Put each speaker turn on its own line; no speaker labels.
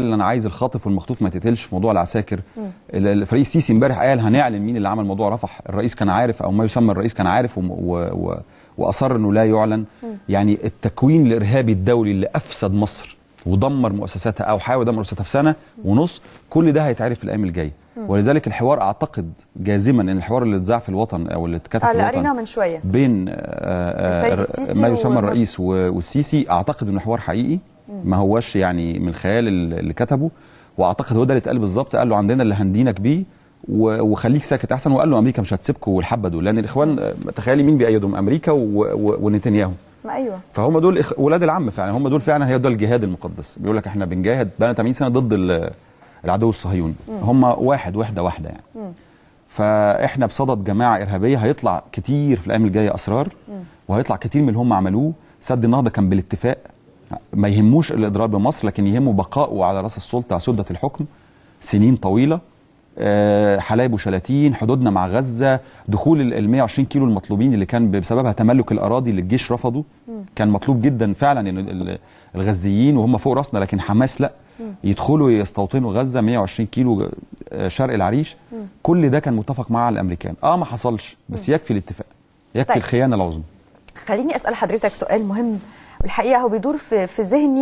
أنا عايز الخاطف والمخطوف ما يتقتلش في موضوع العساكر. ال- الفريق السيسي امبارح قال هنعلن مين اللي عمل موضوع رفح. الرئيس كان عارف أو ما يسمى الرئيس كان عارف و و وأصر إنه لا يعلن. يعني التكوين الإرهابي الدولي اللي أفسد مصر ودمر مؤسساتها أو حاول يدمر مؤسساتها في سنة ونص كل ده هيتعرف في الأيام الجاية. ولذلك الحوار أعتقد جازما إن الحوار اللي اتذاع في الوطن أو اللي اتكتب في
اللي
الوطن
من شوية.
بين آه، آه، آه، ما يسمى. الرئيس والسيسي أعتقد إنه حوار حقيقي. ما هوش يعني من خيال ال- اللي كتبه. وأعتقد هو ده اللي اتقال بالظبط قال له عندنا اللي هندينك بيه وخليك ساكت أحسن وقال له أمريكا مش هتسيبكم والحبة دول لأن الإخوان آه، تخيلي مين بيأيدهم أمريكا ونتنياهو.
ما أيوه.
فهم دول إخ- ولاد العم فعلا هم دول فعلا هي ده الجهاد المقدس. بيقول لك إحنا بنجاهد بقى 80 سنة ضد ال- العدو الصهيوني. هم واحد وحده واحدة يعني. فإحنا بصدد جماعة إرهابية هيطلع كتير في الأيام الجاية أسرار وهيطلع كتير من اللي هم عملوه. سد النهضة كان بالاتفاق. ما يهموش الاضرار بمصر لكن يهمه بقائه على رأس السلطة سده الحكم سنين طويلة. آه، حلايب وشلاتين حدودنا مع غزة دخول ال- ال 120 كيلو المطلوبين اللي كان بسببها تملك الأراضي اللي الجيش رفضه. كان مطلوب جدا فعلا إن ال- الغزيين وهم فوق رأسنا لكن حماس لا. يدخلوا يستوطنوا غزة 120 كيلو آه، شرق العريش. كل ده كان متفق مع الأمريكان. آه ما حصلش بس يكفي الاتفاق يكفي
طيب.
الخيانة العظمى.
خليني أسأل حضرتك سؤال مهم. والحقيقة هو بيدور في في ذهني